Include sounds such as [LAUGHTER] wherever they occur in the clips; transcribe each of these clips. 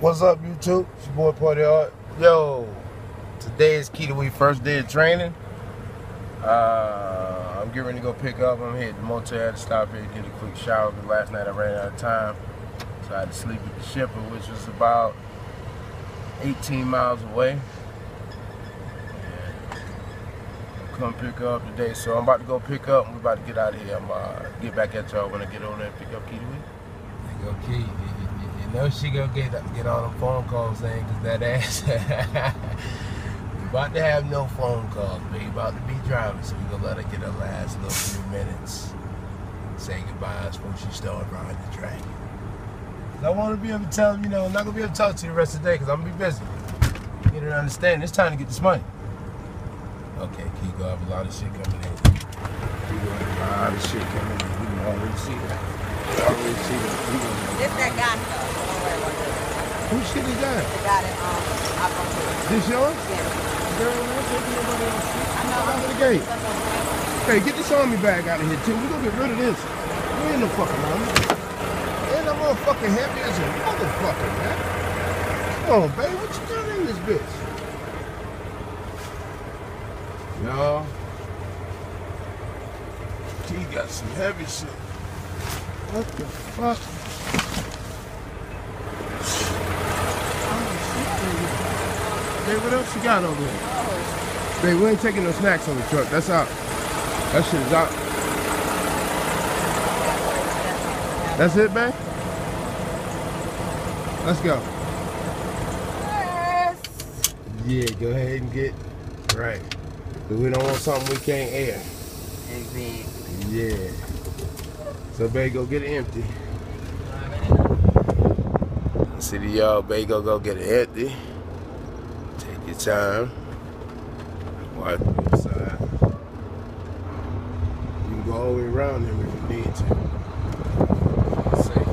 What's up, YouTube? It's your boy Parteehard. Yo, today is Key to first day of training. Uh, I'm getting ready to go pick up. I'm here at the motel. I had to stop here to get a quick shower because last night I ran out of time. So I had to sleep at the shipper, which was about 18 miles away. Come pick up today. So I'm about to go pick up. We're about to get out of here. I'm uh, get back at y'all when I get on there and pick up KeeDeeWee. Go Key. You know she gonna get get all them phone calls saying cause that ass. [LAUGHS] we about to have no phone calls, but you about to be driving, so we gonna let her get her last little few minutes. Say goodbyes before she start riding the train. I want to be able to tell them, you know, I'm not gonna be able to talk to you the rest of the day because I'm gonna be busy. Her to understand it's time to get this money. Okay, Key, go have a lot of shit coming in. You gonna have a lot of shit coming in. We can already see that. We already see that. We This that guy stuff. Don't worry about that. Who shit is that? The guy that um I to This yours? yeah. Girl, man, taking nobody else. I know. Out of the gate. That's what I'm saying. Hey, get this army bag out of here too. We're gonna get rid of this. We ain't no fucking army. And I'm motherfucking heavy as a motherfucker, man. Come on, babe, what you doing in this bitch? Y'all. He got some heavy shit. What the fuck? Oh, shit, baby. Babe, what else you got over there? Babe, we ain't taking no snacks on the truck. That's out. That shit is out. That's it, babe? Let's go. Yes. Yeah, go ahead and get right. We don't want something we can't air. Exactly. Yeah. So, babe, go get it empty. City y'all, babe, go go get it empty. Take your time. Watch the side. You can go all the way around him if you need to. Safe.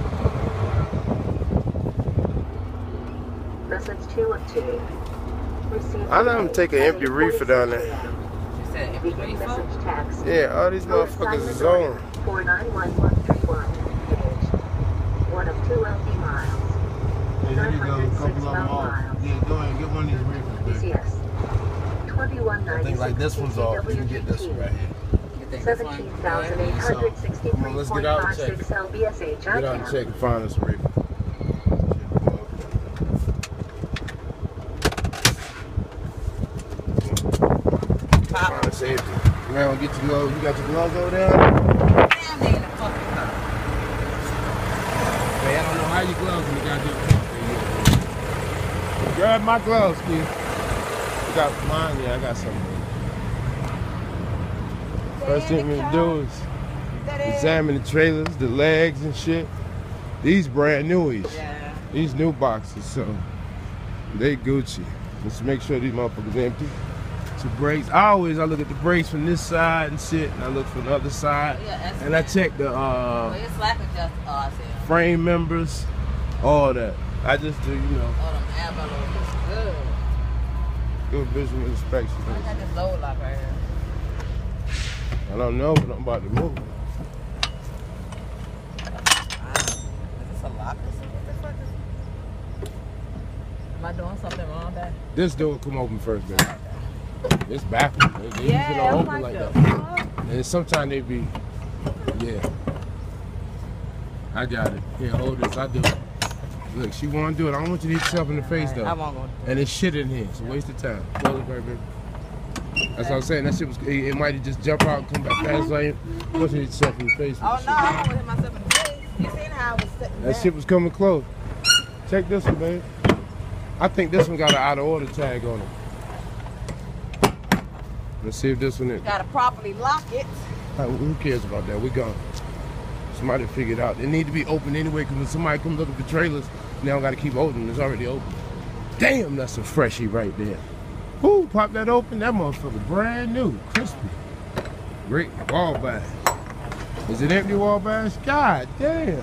Message 202. Received I let him take an empty reefer down there. You said every reefer? Yeah, all these motherfuckers is assignment on. 491131. Page. One of two empty miles. Yeah, here you go, a couple of them off. Yeah, go ahead, get one of these reefers, baby. Yes. 2196. I think like this one's off. You can get this one right here. You think this one? good? 17,863.56 Come on, let's get out and check. LBSH. Get out and check and find us a reefer. Pop. Find us empty. You man, get your gloves. You got your gloves over there? Damn, they in the fucking car. Hey, I don't know how you gloves in the goddamn car. Grab my gloves. You got mine? Yeah, I got some. First thing we do is examine the trailers, the legs and shit. These brand newies. Yeah. These new boxes, so they Gucci. Let's make sure these motherfuckers empty. So brakes. I always I look at the brakes from this side and shit, and I look from the other side, Yeah, and I check the Well, uh, it's like a just oh, frame members, all that. I just do, you know, Oh, them Avalon is good. a visual inspection. I got this low lock right here. I don't know, but I'm about to move. Is this a lock or something? What the fuck Am I doing something wrong there? This door come open first, baby. It's backwards. They, they usually Yeah, don't open like like that. fuck? And sometimes they be, yeah. I got it. Here, hold this. I do it. Look, she want to do it. I don't want you to hit yourself in the face, I though. won't go. And it's shit in here. It's a waste of time. Close it, baby. That's what I'm saying. That shit was, it, it might have just jump out and come back fast. Like, you want to hit yourself in the face. Oh no. I won't want to hit myself in the face. You seen how I was sitting That there? shit was coming close. Check this one, babe. I think this one got an out of order tag on it. Let's see if this one is. Gotta properly lock it. Uh, Who cares about that? We gone. Somebody figured out. It need to be open anyway because when somebody come looking for trailers, they don't got to keep opening. It's already open. Damn, that's a freshie right there. Who pop that open? That motherfucker brand new, crispy. Great Wabash. Is it empty wall bags? God damn.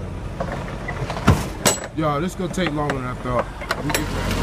Y'all, this gonna take longer than I thought.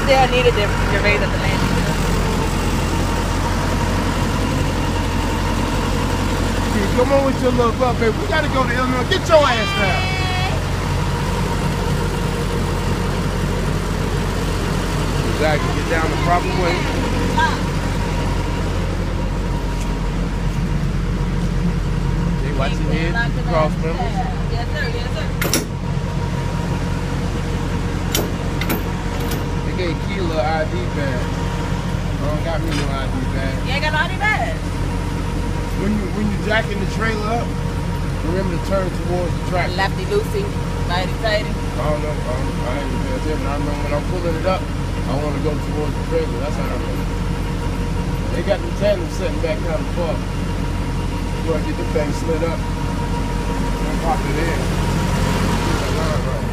I still needed to, to raise up the landing. Come on with your little butt, baby. We gotta go to Illinois. Get your ass down. Exactly. Get down the proper way. Okay, watch your head. Cross members. Yes, sir. Yes, sir. Gave Keela ID badge. I don't got me no ID badge. You ain't got no ID badge. When you when you jacking the trailer up, remember to turn towards the track. Lefty loosey, righty tighty. I don't know. I, don't, I ain't paying attention. I know when I'm pulling it up, I want to go towards the trailer. That's how I know. They got the tandem setting back kind of far. You want to get the thing slid up and pop it in. Line right.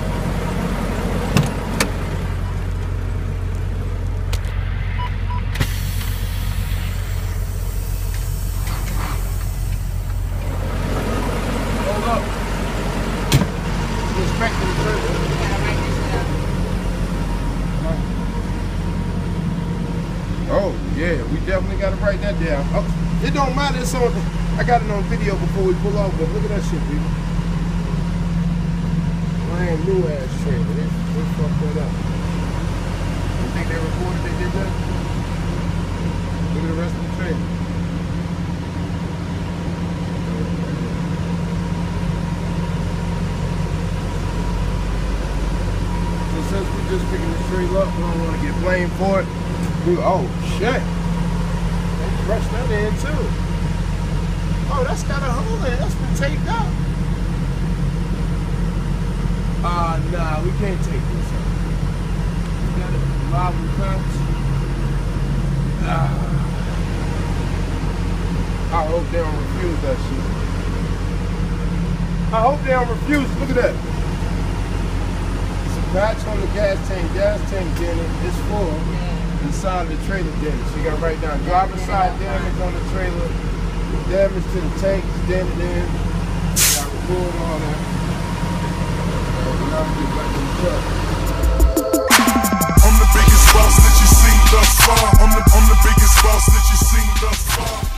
Hold up. Respecting the trailer. Gotta write this shit out. Oh, yeah, we got to write that down. Oh, it don't matter. It's on. I got it on video before we pull off, but look at that shit, people. Brand new ass. They, they fucked that up. You think they recorded they did that? Look at the rest of the trailer. So since we're just picking the trailer up, we don't want to get blamed for it. We, oh shit. Brushed that in too. Oh, that's got a hole in it. That's been taped up. Uh nah, we can't take this out. We got it live punch. Ah. I hope they don't refuse that shit. I hope they don't refuse. Look at that. It's a patch on the gas tank. Gas tank Jenny. It's full inside the trailer damage. She got right down Driver side damage on the trailer, damage to the tanks, damage there. Got report on that. And now we back in the truck. I'm the biggest boss that you seen thus far. I'm the, I'm the biggest boss that you seen thus far.